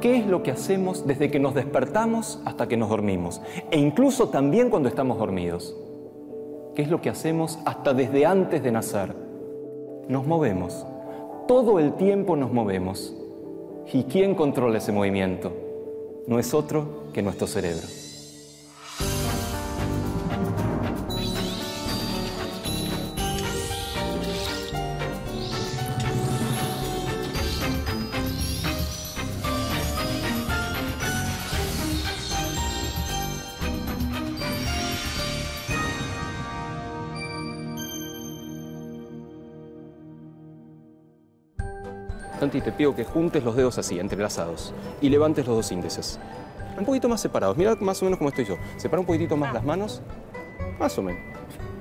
qué es lo que hacemos desde que nos despertamos hasta que nos dormimos, e incluso también cuando estamos dormidos. ¿Qué es lo que hacemos hasta desde antes de nacer? Nos movemos. Todo el tiempo nos movemos. ¿Y quién controla ese movimiento? No es otro que nuestro cerebro. Santi, te pido que juntes los dedos así, entrelazados, y levantes los dos índices. Un poquito más separados. Mira más o menos como estoy yo. Separa un poquitito más las manos. Más o menos.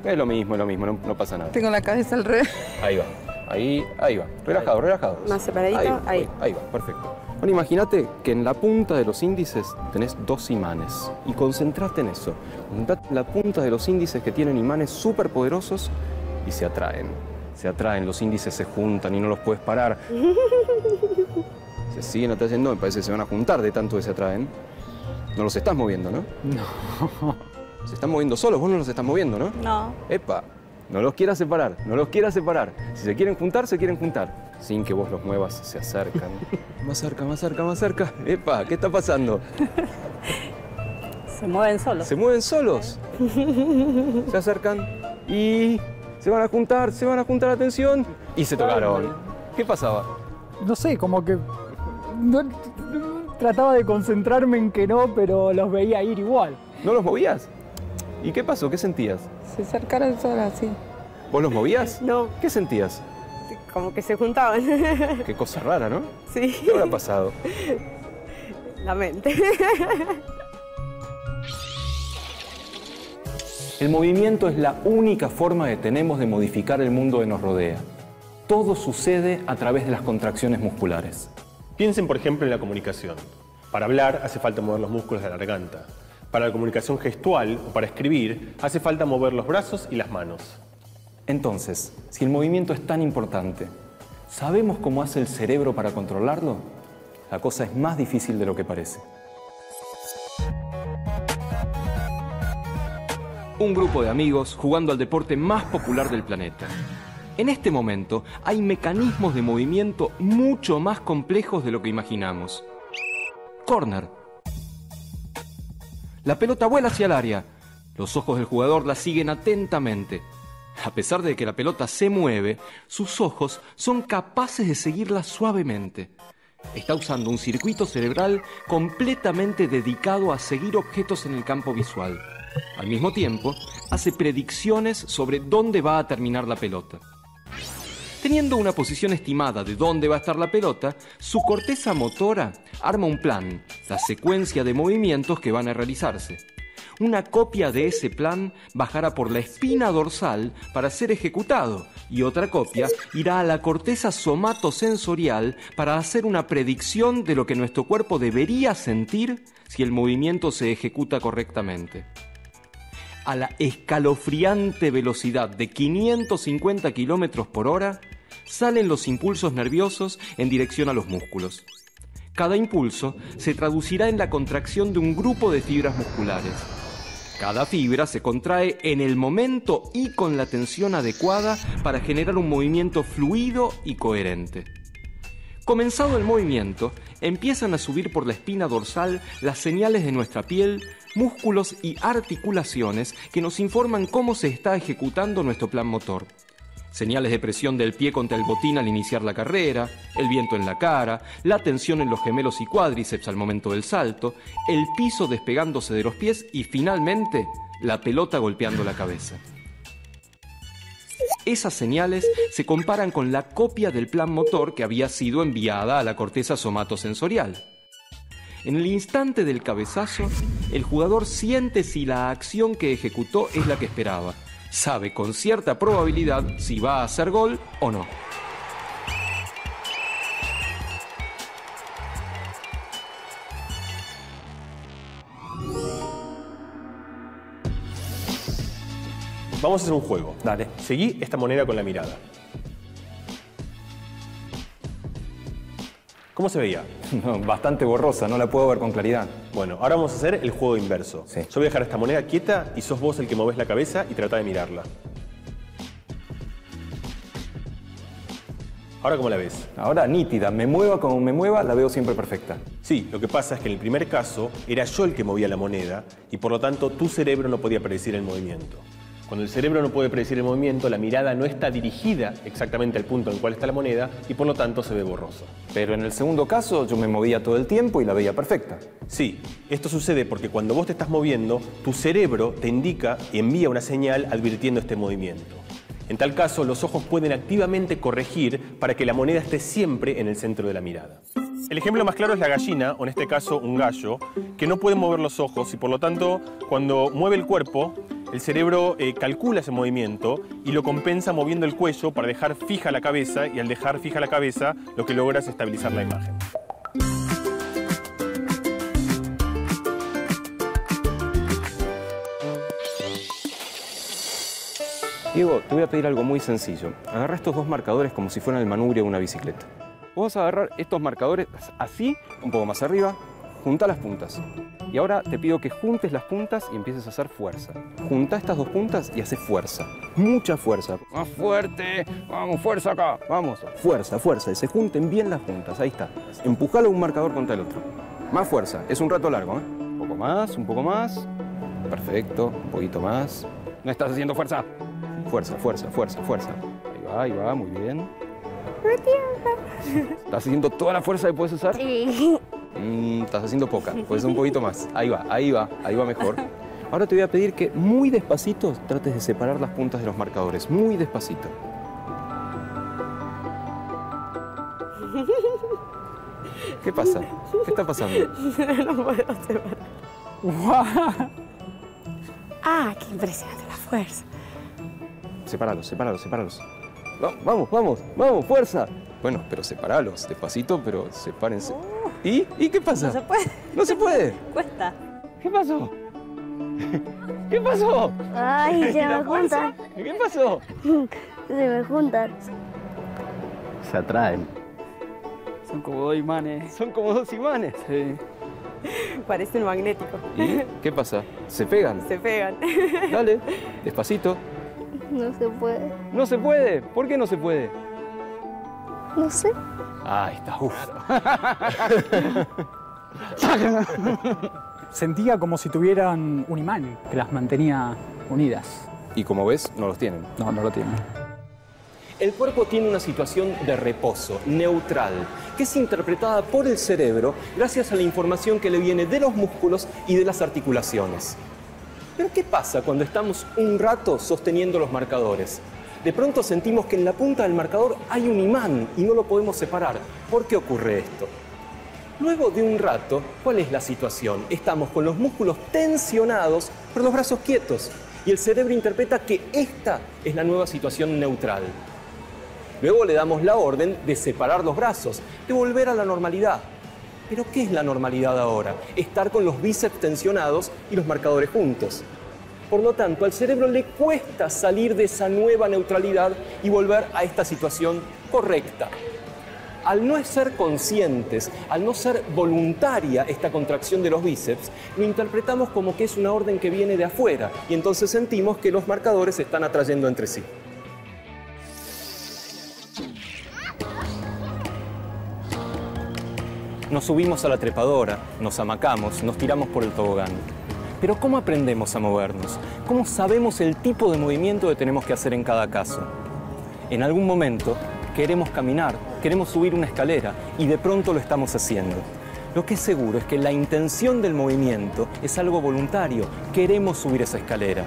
Es lo mismo, es lo mismo, no, no pasa nada. Tengo la cabeza al revés. Ahí va. Ahí, ahí va. Relajado, relajado. Más separadito, Ahí, ahí. ahí va, perfecto. Bueno, imagínate que en la punta de los índices tenés dos imanes y concentrate en eso. Concentrate en la punta de los índices que tienen imanes súper poderosos y se atraen. Se atraen, los índices se juntan y no los puedes parar. Se siguen atrayendo, me parece que se van a juntar de tanto que se atraen. No los estás moviendo, ¿no? No. Se están moviendo solos, vos no los estás moviendo, ¿no? No. Epa, no los quieras separar, no los quieras separar. Si se quieren juntar, se quieren juntar. Sin que vos los muevas, se acercan. más cerca, más cerca, más cerca. Epa, ¿qué está pasando? Se mueven solos. Se mueven solos. Se acercan y se van a juntar, se van a juntar, atención. Y se tocaron. ¿Qué pasaba? No sé, como que. no- trataba de concentrarme en que no, pero los veía ir igual. ¿No los movías? ¿Y qué pasó? ¿Qué sentías? Se acercaron solos así. ¿Vos los movías? No. ¿Qué sentías? Como que se juntaban. Qué cosa rara, ¿no? sí. ¿Qué habrá pasado? La mente. El movimiento es la única forma que tenemos de modificar el mundo que nos rodea. Todo sucede a través de las contracciones musculares. Piensen, por ejemplo, en la comunicación. Para hablar hace falta mover los músculos de la garganta. Para la comunicación gestual o para escribir hace falta mover los brazos y las manos. Entonces, si el movimiento es tan importante, ¿sabemos cómo hace el cerebro para controlarlo? La cosa es más difícil de lo que parece. Un grupo de amigos jugando al deporte más popular del planeta. En este momento hay mecanismos de movimiento mucho más complejos de lo que imaginamos. Corner. La pelota vuela hacia el área. Los ojos del jugador la siguen atentamente. A pesar de que la pelota se mueve, sus ojos son capaces de seguirla suavemente. Está usando un circuito cerebral completamente dedicado a seguir objetos en el campo visual. Al mismo tiempo, hace predicciones sobre dónde va a terminar la pelota. Teniendo una posición estimada de dónde va a estar la pelota, su corteza motora arma un plan, la secuencia de movimientos que van a realizarse. Una copia de ese plan bajará por la espina dorsal para ser ejecutado y otra copia irá a la corteza somatosensorial para hacer una predicción de lo que nuestro cuerpo debería sentir si el movimiento se ejecuta correctamente a la escalofriante velocidad de 550 kilómetros por hora, salen los impulsos nerviosos en dirección a los músculos. Cada impulso se traducirá en la contracción de un grupo de fibras musculares. Cada fibra se contrae en el momento y con la tensión adecuada para generar un movimiento fluido y coherente. Comenzado el movimiento, empiezan a subir por la espina dorsal las señales de nuestra piel, músculos y articulaciones que nos informan cómo se está ejecutando nuestro plan motor. Señales de presión del pie contra el botín al iniciar la carrera, el viento en la cara, la tensión en los gemelos y cuádriceps al momento del salto, el piso despegándose de los pies y finalmente la pelota golpeando la cabeza. Esas señales se comparan con la copia del plan motor que había sido enviada a la corteza somatosensorial. En el instante del cabezazo, el jugador siente si la acción que ejecutó es la que esperaba. Sabe con cierta probabilidad si va a hacer gol o no. Vamos a hacer un juego. Dale. Seguí esta moneda con la mirada. ¿Cómo ¿Cómo se veía? No, bastante borrosa, no la puedo ver con claridad. Bueno, ahora vamos a hacer el juego inverso. Sí. Yo voy a dejar esta moneda quieta y sos vos el que moves la cabeza y trata de mirarla. Ahora, ¿cómo la ves? Ahora nítida, me mueva como me mueva, la veo siempre perfecta. Sí, lo que pasa es que en el primer caso era yo el que movía la moneda y por lo tanto tu cerebro no podía predecir el movimiento. Cuando el cerebro no puede predecir el movimiento, la mirada no está dirigida exactamente al punto en el cual está la moneda y por lo tanto se ve borroso. Pero en el segundo caso yo me movía todo el tiempo y la veía perfecta. Sí, esto sucede porque cuando vos te estás moviendo, tu cerebro te indica y envía una señal advirtiendo este movimiento. En tal caso, los ojos pueden activamente corregir para que la moneda esté siempre en el centro de la mirada. El ejemplo más claro es la gallina, o en este caso un gallo, que no puede mover los ojos y por lo tanto, cuando mueve el cuerpo, el cerebro eh, calcula ese movimiento y lo compensa moviendo el cuello para dejar fija la cabeza y al dejar fija la cabeza lo que logra es estabilizar la imagen. Diego, te voy a pedir algo muy sencillo. Agarra estos dos marcadores como si fueran el manubrio de una bicicleta. Vos vas a agarrar estos marcadores así, un poco más arriba, junta las puntas. Y ahora te pido que juntes las puntas y empieces a hacer fuerza. Junta estas dos puntas y hace fuerza. Mucha fuerza. Más fuerte. Vamos, fuerza acá. Vamos. Fuerza, fuerza. Y se junten bien las puntas. Ahí está. Empujalo un marcador contra el otro. Más fuerza. Es un rato largo, ¿eh? Un poco más, un poco más. Perfecto. Un poquito más. No estás haciendo fuerza. Fuerza, fuerza, fuerza, fuerza. Ahí va, ahí va, muy bien. ¿Estás haciendo toda la fuerza que puedes usar? Sí. Mm, estás haciendo poca, puedes un poquito más. Ahí va, ahí va, ahí va mejor. Ahora te voy a pedir que muy despacito trates de separar las puntas de los marcadores. Muy despacito. ¿Qué pasa? ¿Qué está pasando? no puedo separar. Ah, qué impresionante la fuerza. Sepáralos, sepáralos, sepáralos. Va- Vamos, vamos, vamos, fuerza. Bueno, pero sepáralos, despacito, pero sepárense. ¿Y? ¿Y qué pasa? No se puede. ¿No se puede? Cuesta. ¿Qué pasó? ¿Qué pasó? Ay, se ¿La me juntan. ¿Qué pasó? Se me juntan. Se atraen. Son como dos imanes. Son como dos imanes. Sí. Parece un magnético. ¿Y qué pasa? ¿Se pegan? Se pegan. Dale, despacito. No se puede. No se puede. ¿Por qué no se puede? No sé. Ahí está. Uf. Sentía como si tuvieran un imán que las mantenía unidas. Y como ves, no los tienen. No, no lo tienen. El cuerpo tiene una situación de reposo, neutral, que es interpretada por el cerebro gracias a la información que le viene de los músculos y de las articulaciones. Pero ¿qué pasa cuando estamos un rato sosteniendo los marcadores? De pronto sentimos que en la punta del marcador hay un imán y no lo podemos separar. ¿Por qué ocurre esto? Luego de un rato, ¿cuál es la situación? Estamos con los músculos tensionados, pero los brazos quietos. Y el cerebro interpreta que esta es la nueva situación neutral. Luego le damos la orden de separar los brazos, de volver a la normalidad. Pero ¿qué es la normalidad ahora? Estar con los bíceps tensionados y los marcadores juntos. Por lo tanto, al cerebro le cuesta salir de esa nueva neutralidad y volver a esta situación correcta. Al no ser conscientes, al no ser voluntaria esta contracción de los bíceps, lo interpretamos como que es una orden que viene de afuera y entonces sentimos que los marcadores se están atrayendo entre sí. Nos subimos a la trepadora, nos amacamos, nos tiramos por el tobogán. Pero ¿cómo aprendemos a movernos? ¿Cómo sabemos el tipo de movimiento que tenemos que hacer en cada caso? En algún momento queremos caminar, queremos subir una escalera y de pronto lo estamos haciendo. Lo que es seguro es que la intención del movimiento es algo voluntario, queremos subir esa escalera.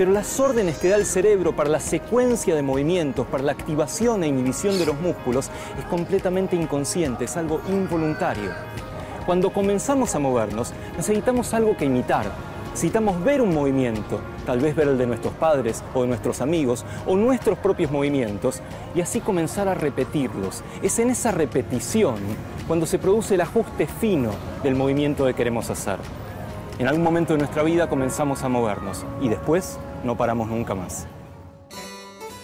Pero las órdenes que da el cerebro para la secuencia de movimientos, para la activación e inhibición de los músculos, es completamente inconsciente, es algo involuntario. Cuando comenzamos a movernos, necesitamos algo que imitar. Necesitamos ver un movimiento, tal vez ver el de nuestros padres o de nuestros amigos o nuestros propios movimientos y así comenzar a repetirlos. Es en esa repetición cuando se produce el ajuste fino del movimiento que queremos hacer. En algún momento de nuestra vida comenzamos a movernos y después no paramos nunca más.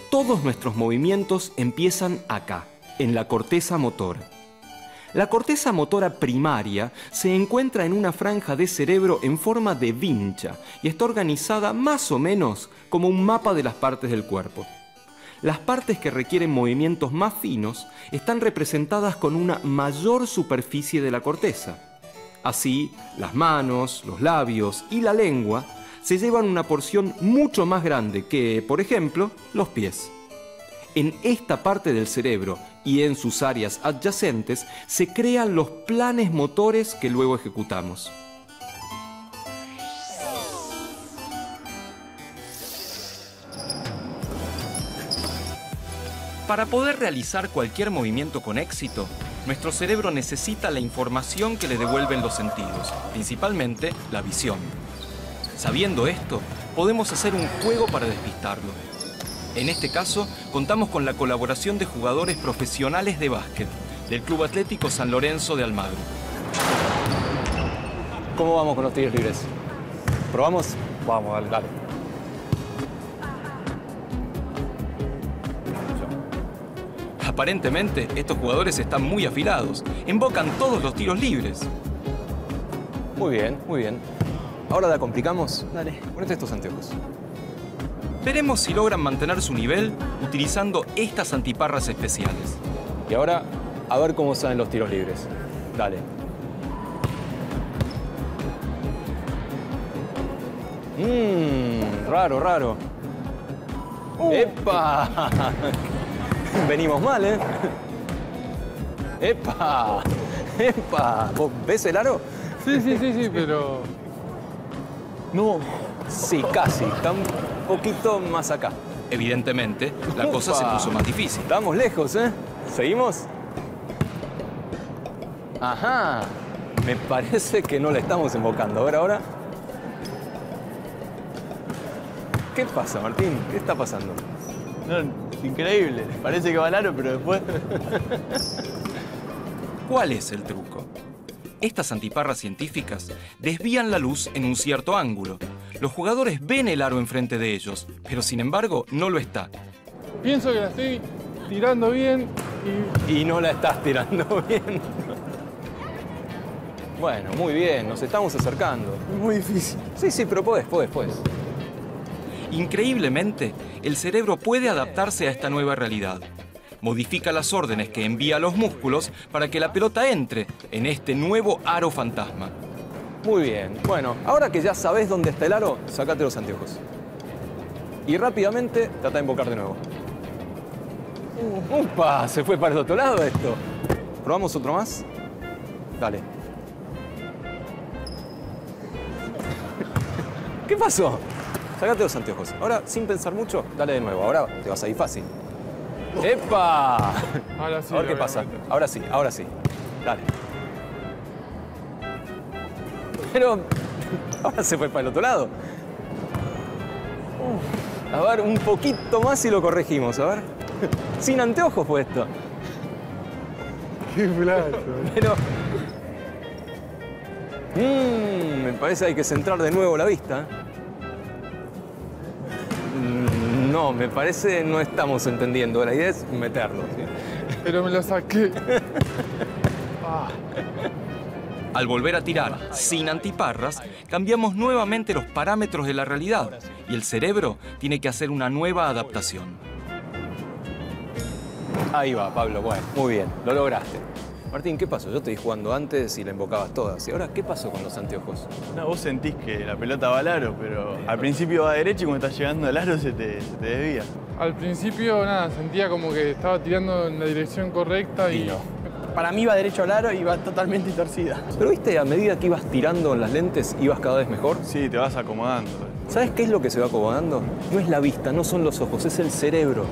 Todos nuestros movimientos empiezan acá, en la corteza motora. La corteza motora primaria se encuentra en una franja de cerebro en forma de vincha y está organizada más o menos como un mapa de las partes del cuerpo. Las partes que requieren movimientos más finos están representadas con una mayor superficie de la corteza. Así, las manos, los labios y la lengua se llevan una porción mucho más grande que, por ejemplo, los pies. En esta parte del cerebro y en sus áreas adyacentes se crean los planes motores que luego ejecutamos. Para poder realizar cualquier movimiento con éxito, nuestro cerebro necesita la información que le devuelven los sentidos, principalmente la visión. Sabiendo esto, podemos hacer un juego para despistarlo. En este caso, contamos con la colaboración de jugadores profesionales de básquet del Club Atlético San Lorenzo de Almagro. ¿Cómo vamos con los tiros libres? ¿Probamos? Vamos, dale. Dale. Aparentemente, estos jugadores están muy afilados. Invocan todos los tiros libres. Muy bien, muy bien. Ahora la complicamos. Dale. Ponete estos anteojos. Veremos si logran mantener su nivel utilizando estas antiparras especiales. Y ahora, a ver cómo salen los tiros libres. Dale. Mmm, raro, raro. ¡Epa! Venimos mal, ¿eh? ¡Epa! ¡Epa! ¿Vos ves el aro? Sí, sí, sí, sí, pero. No. Sí, casi. Está un poquito más acá. Evidentemente, la cosa se puso más difícil. Estamos lejos, ¿eh? ¿Seguimos? Ajá. Me parece que no la estamos invocando. A ver ahora. ¿Qué pasa, Martín? ¿Qué está pasando? No, increíble. Parece que va al aro, pero después. ¿Cuál es el truco? Estas antiparras científicas desvían la luz en un cierto ángulo. Los jugadores ven el aro enfrente de ellos, pero sin embargo no lo está. Pienso que la estoy tirando bien y. Y no la estás tirando bien. Bueno, muy bien, nos estamos acercando. Muy difícil. Sí, sí, pero podés, podés, podés. Increíblemente, el cerebro puede adaptarse a esta nueva realidad. Modifica las órdenes que envía a los músculos para que la pelota entre en este nuevo aro fantasma. Muy bien. Bueno, ahora que ya sabés dónde está el aro, sacate los anteojos. Y rápidamente trata de invocar de nuevo. ¡Upa! Se fue para el otro lado esto. ¿Probamos otro más? Dale. ¿Qué pasó? Sacate los anteojos. Ahora, sin pensar mucho, dale de nuevo. Ahora te vas a ir fácil. ¡Epa! Ahora sí. A ver qué pasa. Ahora sí, ahora sí. Dale. Pero ahora se fue para el otro lado. A ver, un poquito más y lo corregimos. A ver. Sin anteojos puesto. Qué flash. Pero. Mm, me parece que hay que centrar de nuevo la vista. No, me parece no estamos entendiendo. La idea es meterlo. ¿sí? Pero me lo saqué. Ah, Al volver a tirar sin antiparras, cambiamos nuevamente los parámetros de la realidad y el cerebro tiene que hacer una nueva adaptación. Ahí va, Pablo. Bueno, muy bien, lo lograste. Martín, ¿qué pasó? Yo te vi jugando antes y la invocabas todas. ¿Y ahora qué pasó con los anteojos? No, vos sentís que la pelota va al aro, pero al principio va derecho y cuando estás llegando al aro se te, se te desvía. al principio, nada, sentía como que estaba tirando en la dirección correcta y. Para mí va derecho al aro y va totalmente torcida. Pero viste, a medida que ibas tirando en las lentes, ibas cada vez mejor. Sí, te vas acomodando. ¿Sabes qué es lo que se va acomodando? No es la vista, no son los ojos, es el cerebro.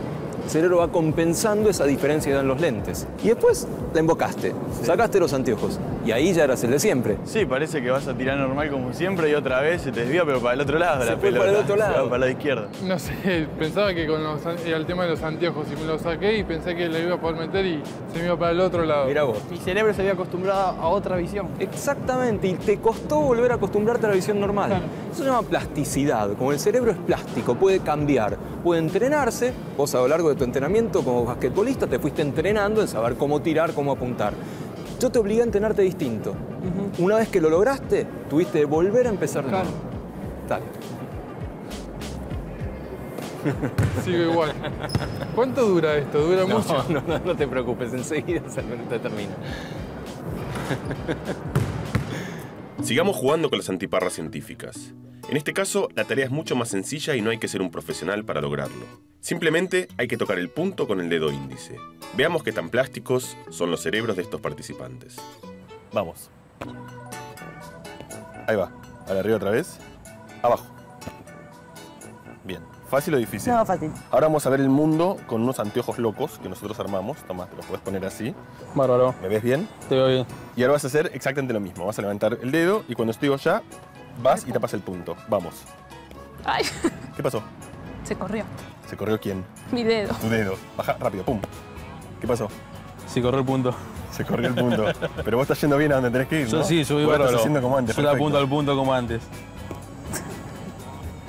El cerebro va compensando esa diferencia que dan los lentes. Y después la invocaste, sacaste los anteojos. Y ahí ya eras el de siempre. Sí, parece que vas a tirar normal como siempre y otra vez se te desvía, pero para el otro lado Se la fue pelota. para el otro Se va lado. para la izquierda. No sé, pensaba que con los, era el tema de los anteojos y me los saqué y pensé que le iba a poder meter y se me iba para el otro lado. Mira vos. Mi cerebro se había acostumbrado a otra visión. Exactamente, y te costó volver a acostumbrarte a la visión normal. Eso se llama plasticidad. Como el cerebro es plástico, puede cambiar, puede entrenarse. Vos a lo largo de tu entrenamiento como basquetbolista te fuiste entrenando en saber cómo tirar, cómo apuntar. Yo te obligué a entrenarte distinto. Una vez que lo lograste, tuviste que volver a empezar de Claro. nuevo. Dale. Sigo igual. ¿Cuánto dura esto? ¿Dura No, mucho? no, no, no te preocupes, enseguida se te termina. Sigamos jugando con las antiparras científicas. En este caso, la tarea es mucho más sencilla y no hay que ser un profesional para lograrlo. Simplemente hay que tocar el punto con el dedo índice. Veamos qué tan plásticos son los cerebros de estos participantes. Vamos. Ahí va. Ahora arriba otra vez. Abajo. ¿Fácil o difícil? No, fácil. Ahora vamos a ver el mundo con unos anteojos locos que nosotros armamos. Toma, te los puedes poner así. Bárbaro. ¿Me ves bien? Te veo bien. Y ahora vas a hacer exactamente lo mismo. Vas a levantar el dedo y cuando estoy ya, vas y tapas el punto. Vamos. Ay, ¿Qué pasó? se corrió. ¿Se corrió quién? Mi dedo. Tu dedo. Baja rápido, pum. ¿Qué pasó? Sí, corrió el punto. Se corrió el punto. Pero vos estás yendo bien a donde tenés que ir, Yo ¿no? sí, subí Vos estás haciendo como antes. Yo la apunto al punto como antes.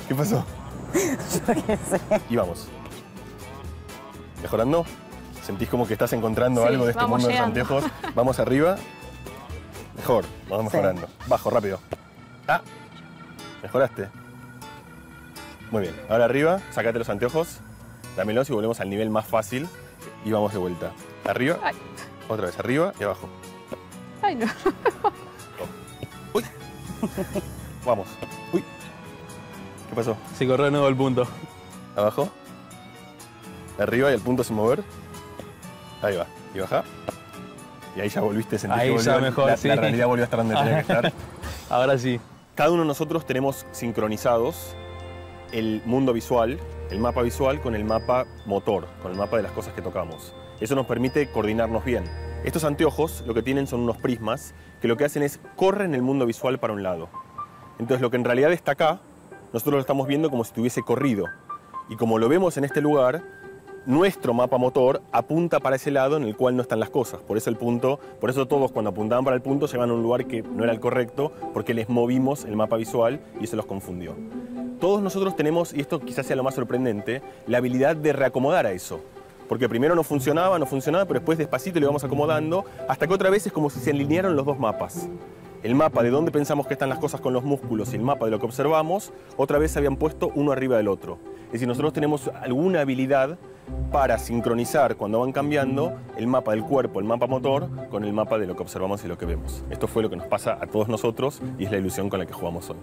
¿Qué pasó? Yo qué sé. Y vamos. ¿Mejorando? ¿Sentís como que estás encontrando Sí, algo de este vamos mundo llegando. de los anteojos? Vamos arriba. Mejor, vamos Sí. mejorando. Bajo, rápido. Ah, mejoraste. Muy bien. Ahora arriba, sacate los anteojos, dámelos y volvemos al nivel más fácil y vamos de vuelta. Arriba, Ay. otra vez arriba y abajo. Ay, no. Vamos. Uy. ¿Qué pasó? Sí, corrió de nuevo el punto. Abajo. Arriba y el punto sin mover. Ahí va. Y baja. Y ahí ya volviste, sentís Ahí que ya volvió- mejor, la, sí. la realidad volvió a estar donde tenía que estar. Ahora sí. Cada uno de nosotros tenemos sincronizados el mundo visual, el mapa visual con el mapa motor, con el mapa de las cosas que tocamos. Eso nos permite coordinarnos bien. Estos anteojos lo que tienen son unos prismas que lo que hacen es corren el mundo visual para un lado. Entonces lo que en realidad está acá, nosotros lo estamos viendo como si estuviese corrido. Y como lo vemos en este lugar, nuestro mapa motor apunta para ese lado en el cual no están las cosas. Por eso el punto, por eso todos cuando apuntaban para el punto llegaban a un lugar que no era el correcto, porque les movimos el mapa visual y eso los confundió. Todos nosotros tenemos, y esto quizás sea lo más sorprendente, la habilidad de reacomodar a eso. Porque primero no funcionaba, no funcionaba, pero después despacito le vamos acomodando, hasta que otra vez es como si se alinearon los dos mapas. El mapa de dónde pensamos que están las cosas con los músculos y el mapa de lo que observamos, otra vez se habían puesto uno arriba del otro. Es decir, nosotros tenemos alguna habilidad para sincronizar cuando van cambiando el mapa del cuerpo, el mapa motor, con el mapa de lo que observamos y lo que vemos. Esto fue lo que nos pasa a todos nosotros y es la ilusión con la que jugamos hoy.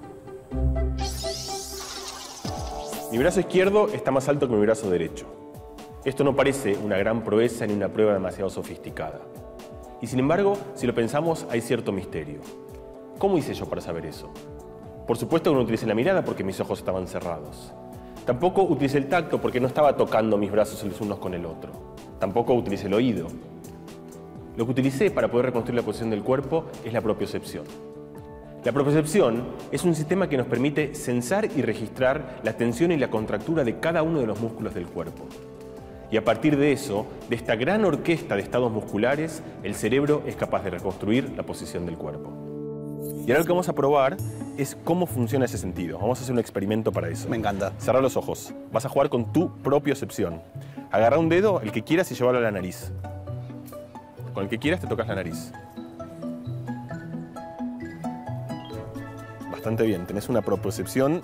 Mi brazo izquierdo está más alto que mi brazo derecho. Esto no parece una gran proeza ni una prueba demasiado sofisticada. Y sin embargo, si lo pensamos, hay cierto misterio. ¿Cómo hice yo para saber eso? Por supuesto que no utilicé la mirada porque mis ojos estaban cerrados. Tampoco utilicé el tacto porque no estaba tocando mis brazos los unos con el otro. Tampoco utilicé el oído. Lo que utilicé para poder reconstruir la posición del cuerpo es la propiocepción. La propiocepción es un sistema que nos permite sensar y registrar la tensión y la contractura de cada uno de los músculos del cuerpo. Y a partir de eso, de esta gran orquesta de estados musculares, el cerebro es capaz de reconstruir la posición del cuerpo. Y ahora lo que vamos a probar es cómo funciona ese sentido. Vamos a hacer un experimento para eso. Me encanta. Cerrar los ojos. Vas a jugar con tu propiocepción. Agarra un dedo, el que quieras, y llevarlo a la nariz. Con el que quieras te tocas la nariz. Bastante bien, tenés una propiocepción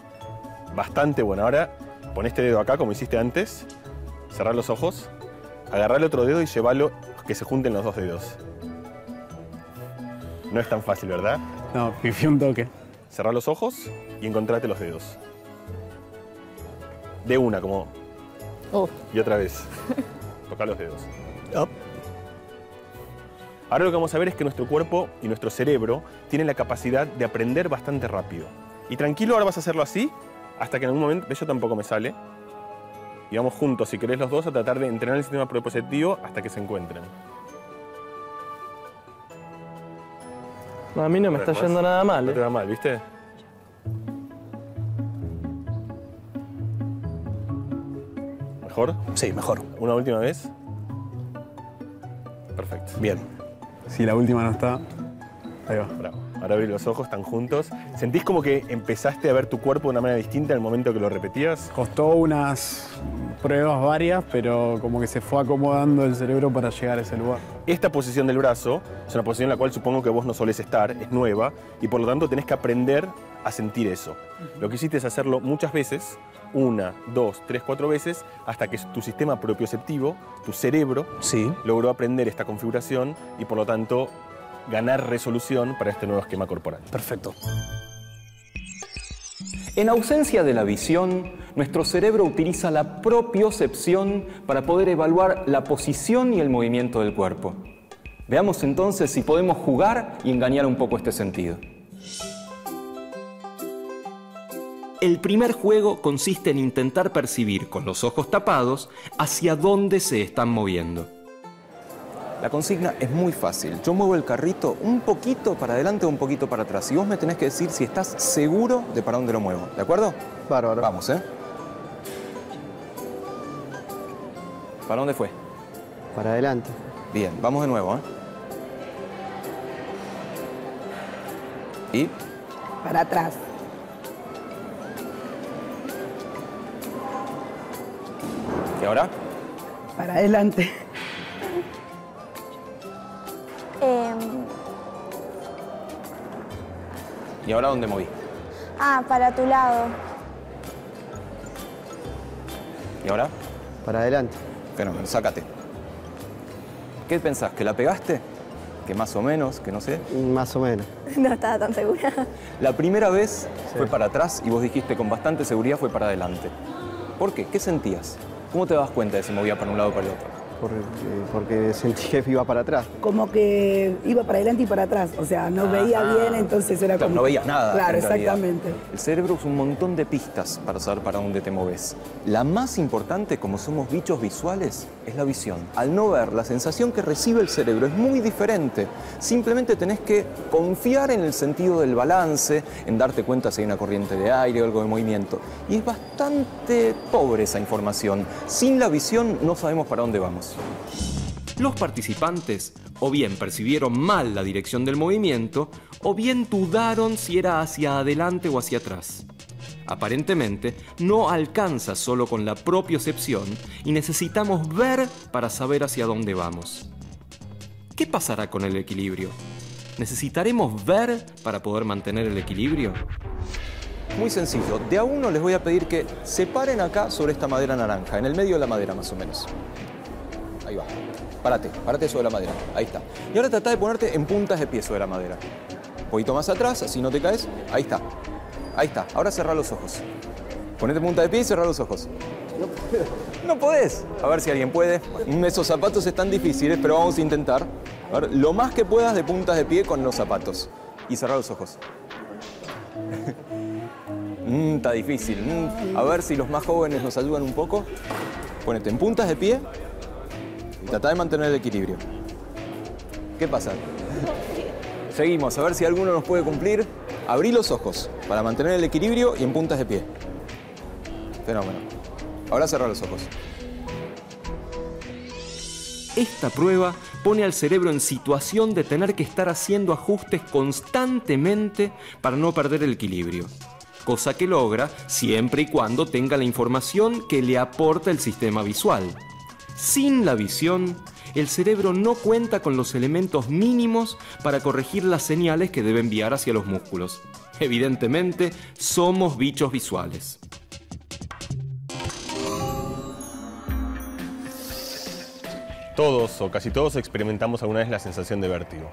bastante buena. Ahora pon este dedo acá como hiciste antes, cerrar los ojos, agarrar el otro dedo y llevarlo que se junten los dos dedos. No es tan fácil, ¿verdad? No, pifié un toque. Cerrar los ojos y encontrate los dedos. De una, como. Y otra vez. Toca los dedos. Ahora lo que vamos a ver es que nuestro cuerpo y nuestro cerebro tienen la capacidad de aprender bastante rápido. Y tranquilo, ahora vas a hacerlo así, hasta que en algún momento, ¿ves? yo tampoco me sale. Y vamos juntos, si querés los dos, a tratar de entrenar el sistema propioceptivo hasta que se encuentren. No, a mí no me está yendo nada mal. No ¿eh? te va mal, ¿viste? ¿Mejor? Sí, mejor. ¿Una última vez? Perfecto. Bien. Si la última no está. Ahí va. Bravo. Ahora abrí los ojos, están juntos. ¿Sentís como que empezaste a ver tu cuerpo de una manera distinta en el momento que lo repetías? Costó unas pruebas varias, pero como que se fue acomodando el cerebro para llegar a ese lugar. Esta posición del brazo es una posición en la cual supongo que vos no solés estar, es nueva, y por lo tanto tenés que aprender a sentir eso. Lo que hiciste es hacerlo muchas veces, una, dos, tres, cuatro veces, hasta que tu sistema propioceptivo, tu cerebro, Sí. logró aprender esta configuración y por lo tanto ganar resolución para este nuevo esquema corporal. Perfecto. En ausencia de la visión, nuestro cerebro utiliza la propiocepción para poder evaluar la posición y el movimiento del cuerpo. Veamos entonces si podemos jugar y engañar un poco este sentido. El primer juego consiste en intentar percibir con los ojos tapados hacia dónde se están moviendo. La consigna es muy fácil. Yo muevo el carrito un poquito para adelante o un poquito para atrás. Y vos me tenés que decir si estás seguro de para dónde lo muevo. ¿De acuerdo? Bárbaro. Vamos, ¿eh? ¿Para dónde fue? Para adelante. Bien, vamos de nuevo, ¿eh? ¿Y? Para atrás. ¿Y ahora? Para adelante. ¿Y ahora dónde moví? ah, para tu lado. ¿Y ahora? Para adelante. Fenómeno, sácate. ¿Qué pensás? ¿Que la pegaste? ¿Que más o menos? ¿Que no sé? Más o menos. No estaba tan segura. La primera vez fue para atrás y vos dijiste con bastante seguridad fue para adelante. ¿Por qué? ¿Qué sentías? ¿Cómo te das cuenta de si movía para un lado o para el otro? Porque, porque sentí que iba para atrás. Como que iba para adelante y para atrás. O sea, no veía bien, entonces era Claro, como. no veías nada. Claro, realidad. exactamente. El cerebro usa un montón de pistas para saber para dónde te moves. La más importante, como somos bichos visuales, es la visión. Al no ver, la sensación que recibe el cerebro es muy diferente. Simplemente tenés que confiar en el sentido del balance, en darte cuenta si hay una corriente de aire o algo de movimiento. Y es bastante pobre esa información. Sin la visión no sabemos para dónde vamos. Los participantes o bien percibieron mal la dirección del movimiento o bien dudaron si era hacia adelante o hacia atrás. Aparentemente, no alcanza solo con la propiocepción y necesitamos ver para saber hacia dónde vamos. ¿Qué pasará con el equilibrio? ¿Necesitaremos ver para poder mantener el equilibrio? Muy sencillo. De a uno les voy a pedir que se paren acá sobre esta madera naranja, en el medio de la madera más o menos. Ahí va. Párate, párate sobre la madera. Ahí está. Y ahora trata de ponerte en puntas de pie sobre la madera. Un poquito más atrás, así no te caes. Ahí está. Ahí está. Ahora cerrá los ojos. Ponete punta de pie y cerrá los ojos. No podés. A ver si alguien puede. Esos zapatos están difíciles, pero vamos a intentar. A ver, lo más que puedas de puntas de pie con los zapatos. Y cerrá los ojos. Mm, está difícil. Mm, A ver si los más jóvenes nos ayudan un poco. Ponete en puntas de pie y trata de mantener el equilibrio. ¿Qué pasa? Seguimos, a ver si alguno nos puede cumplir. Abrí los ojos para mantener el equilibrio y en puntas de pie. Fenómeno. Ahora cerrar los ojos. Esta prueba pone al cerebro en situación de tener que estar haciendo ajustes constantemente para no perder el equilibrio, cosa que logra siempre y cuando tenga la información que le aporta el sistema visual. Sin la visión, el cerebro no cuenta con los elementos mínimos para corregir las señales que debe enviar hacia los músculos. Evidentemente, somos bichos visuales. Todos o casi todos experimentamos alguna vez la sensación de vértigo.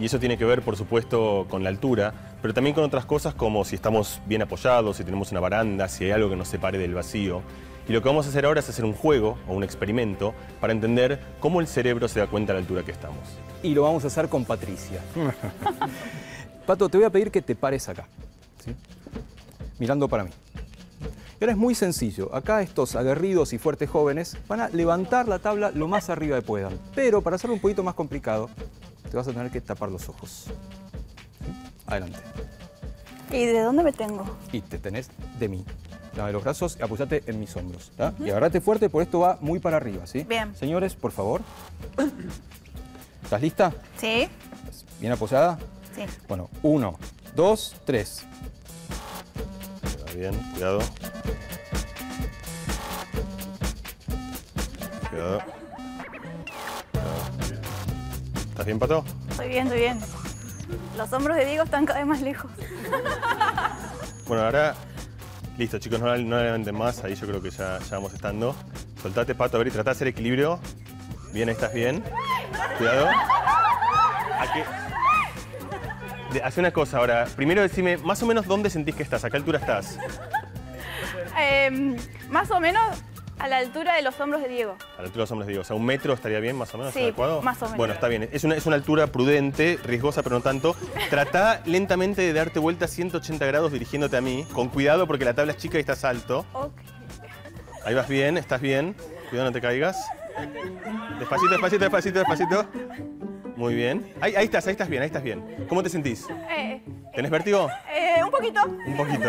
Y eso tiene que ver, por supuesto, con la altura, pero también con otras cosas como si estamos bien apoyados, si tenemos una baranda, si hay algo que nos separe del vacío. Y lo que vamos a hacer ahora es hacer un juego o un experimento para entender cómo el cerebro se da cuenta de la altura que estamos. Y lo vamos a hacer con Patricia. Pato, te voy a pedir que te pares acá. ¿sí? Mirando para mí. Y ahora es muy sencillo. Acá estos aguerridos y fuertes jóvenes van a levantar la tabla lo más arriba que puedan. Pero para hacerlo un poquito más complicado, te vas a tener que tapar los ojos. ¿Sí? Adelante. ¿Y de dónde me tengo? Y te tenés de mí. Dame los brazos y apúsate en mis hombros. ¿tá? Y agárrate fuerte, por esto va muy para arriba, ¿sí? Bien. Señores, por favor. ¿Estás lista? Sí, ¿Bien apoyada? sí. Bueno, uno, dos, tres. Está bien, cuidado. Cuidado. Cuidado. ¿Estás bien, Pato? Estoy bien, estoy bien. Los hombros de Diego están cada vez más lejos. Bueno, ahora, listo, chicos, no, no le levanten más, ahí yo creo que ya, ya vamos estando. Soltate, Pato, a ver y tratá de hacer equilibrio. Bien, estás bien. Cuidado. Haz una cosa ahora. Primero decime, más o menos, ¿dónde sentís que estás? ¿A qué altura estás? Em, más o menos a la altura de los hombros de Diego. A la altura de los hombres, digo. O sea, ¿un metro estaría bien, más o menos? Sí, ¿Adecuado? más o menos. Bueno, está bien. Es una, es una altura prudente, riesgosa, pero no tanto. Trata lentamente de darte vuelta 180 grados dirigiéndote a mí. Con cuidado porque la tabla es chica y estás alto. Ok. Ahí vas bien, estás bien. Cuidado, no te caigas. Despacito, despacito, despacito, despacito. Muy bien. Ahí, ahí estás, ahí estás bien, ahí estás bien. ¿Cómo te sentís? Eh, ¿Tenés vértigo? eh, un poquito. Un poquito.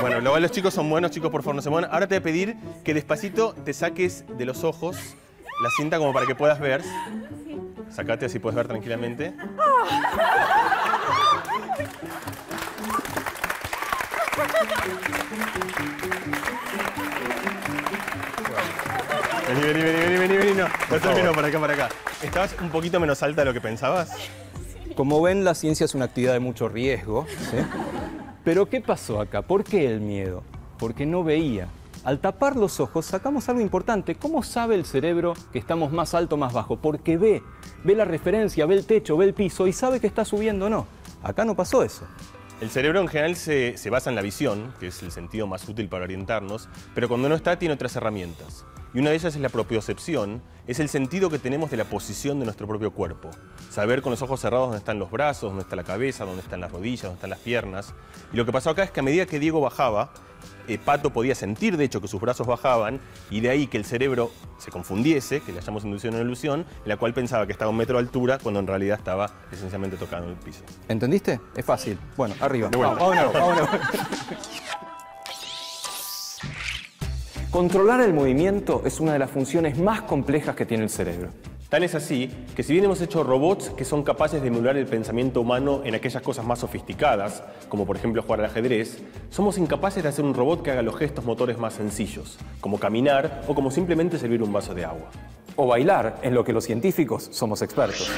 Bueno, luego los chicos son buenos, chicos, por favor, no se muevan. Ahora te voy a pedir que despacito te saques de los ojos la cinta como para que puedas ver. Sacate así puedes ver tranquilamente. Vení, vení, vení, vení, vení, vení. No, no termino por acá, por acá. ¿Estabas un poquito menos alta de lo que pensabas? Como ven, la ciencia es una actividad de mucho riesgo. ¿sí? Pero ¿qué pasó acá? ¿Por qué el miedo? Porque no veía. Al tapar los ojos sacamos algo importante. ¿Cómo sabe el cerebro que estamos más alto o más bajo? Porque ve, ve la referencia, ve el techo, ve el piso y sabe que está subiendo o no. Acá no pasó eso. El cerebro en general se, se basa en la visión, que es el sentido más útil para orientarnos, pero cuando no está tiene otras herramientas. Y una de ellas es la propiocepción, es el sentido que tenemos de la posición de nuestro propio cuerpo. Saber con los ojos cerrados dónde están los brazos, dónde está la cabeza, dónde están las rodillas, dónde están las piernas. Y lo que pasó acá es que a medida que Diego bajaba, eh, Pato podía sentir de hecho que sus brazos bajaban y de ahí que el cerebro se confundiese, que le llamamos inducción o ilusión, en la cual pensaba que estaba a un metro de altura cuando en realidad estaba esencialmente tocando el piso. ¿Entendiste? Es fácil. Bueno, arriba. De vuelta. Vámonos, vámonos. Controlar el movimiento es una de las funciones más complejas que tiene el cerebro. Tal es así que si bien hemos hecho robots que son capaces de emular el pensamiento humano en aquellas cosas más sofisticadas, como por ejemplo jugar al ajedrez, somos incapaces de hacer un robot que haga los gestos motores más sencillos, como caminar o como simplemente servir un vaso de agua. O bailar, en lo que los científicos somos expertos.